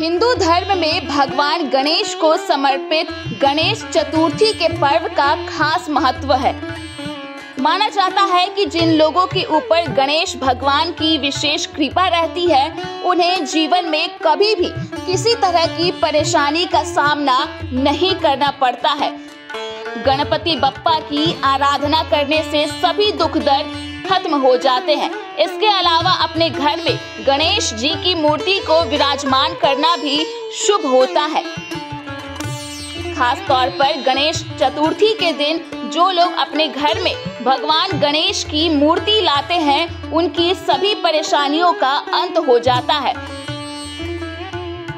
हिंदू धर्म में भगवान गणेश को समर्पित गणेश चतुर्थी के पर्व का खास महत्व है। माना जाता है कि जिन लोगों के ऊपर गणेश भगवान की विशेष कृपा रहती है, उन्हें जीवन में कभी भी किसी तरह की परेशानी का सामना नहीं करना पड़ता है। गणपति बप्पा की आराधना करने से सभी दुख दर्द खत्म हो जाते हैं। इसके अलावा अपने घर में गणेश जी की मूर्ति को विराजमान करना भी शुभ होता है। खास तौर पर गणेश चतुर्थी के दिन जो लोग अपने घर में भगवान गणेश की मूर्ति लाते हैं, उनकी सभी परेशानियों का अंत हो जाता है।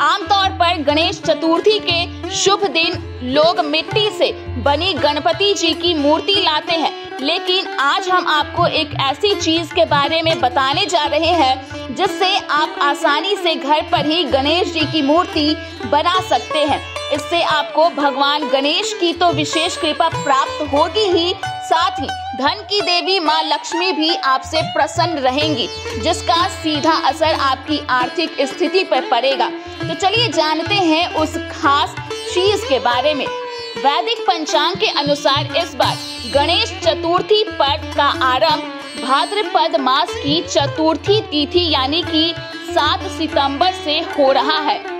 आमतौर पर गणेश चतुर्थी के शुभ दिन लोग मिट्टी से बनी गणपति जी की मूर्ति लाते हैं। लेकिन आज हम आपको एक ऐसी चीज़ के बारे में बताने जा रहे हैं, जिससे आप आसानी से घर पर ही गणेश जी की मूर्ति बना सकते हैं। इससे आपको भगवान गणेश की तो विशेष कृपा प्राप्त होगी ही। साथ ही धन की देवी माँ लक्ष्मी भी आपसे प्रसन्न रहेंगी, जिसका सीधा असर आपकी आर्थिक स्थिति पर पड़ेगा। तो चलिए जानते हैं उस खास चीज़ के बारे में। वैदिक पंचांग के अनुसार इस बार गणेश चतुर्थी पर्व का आरंभ भाद्रपद मास की चतुर्थी तिथि यानी कि 7 सितंबर से हो रहा है।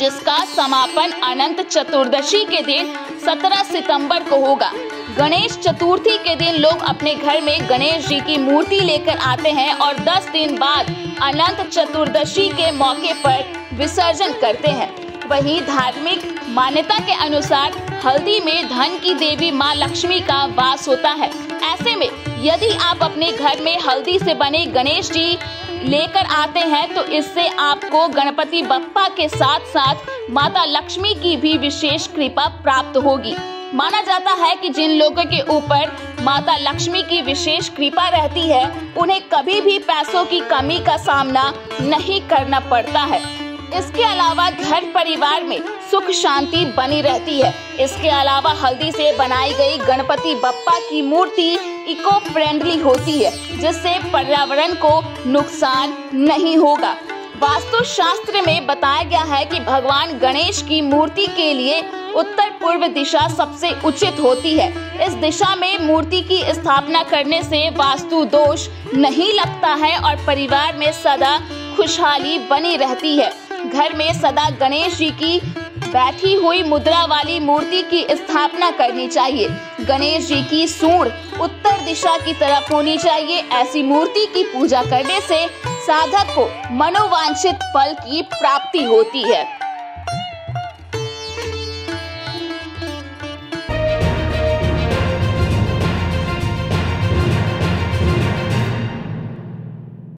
जिसका समापन अनंत चतुर्दशी के दिन 17 सितंबर को होगा। गणेश चतुर्थी के दिन लोग अपने घर में गणेश जी की मूर्ति लेकर आते हैं और 10 दिन बाद अनंत चतुर्दशी के मौके पर विसर्जन करते हैं। वहीं धार्मिक मान्यता के अनुसार हल्दी में धन की देवी माँ लक्ष्मी का वास होता है। ऐसे में यदि आप अपने घर में हल्दी से बने गणेश जी लेकर आते हैं तो इससे आपको गणपति बप्पा के साथ साथ माता लक्ष्मी की भी विशेष कृपा प्राप्त होगी। माना जाता है कि जिन लोगों के ऊपर माता लक्ष्मी की विशेष कृपा रहती है, उन्हें कभी भी पैसों की कमी का सामना नहीं करना पड़ता है। इसके अलावा घर परिवार में सुख शांति बनी रहती है। इसके अलावा हल्दी से बनाई गई गणपति बप्पा की मूर्ति इको फ्रेंडली होती है, जिससे पर्यावरण को नुकसान नहीं होगा। वास्तु शास्त्र में बताया गया है कि भगवान गणेश की मूर्ति के लिए उत्तर पूर्व दिशा सबसे उचित होती है। इस दिशा में मूर्ति की स्थापना करने से वास्तु दोष नहीं लगता है और परिवार में सदा खुशहाली बनी रहती है। घर में सदा गणेश जी की बैठी हुई मुद्रा वाली मूर्ति की स्थापना करनी चाहिए। गणेश जी की सूर उत्तर दिशा की तरफ़ होनी चाहिए। ऐसी मूर्ति की पूजा करने से साधक को मनोवांछित फल की प्राप्ति होती है।